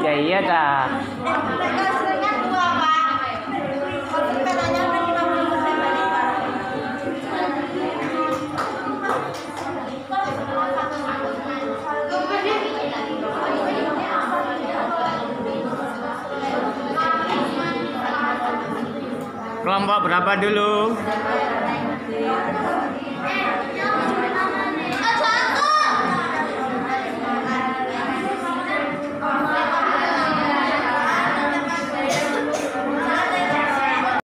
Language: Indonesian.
Ya iya dah. Kelompok berapa dulu?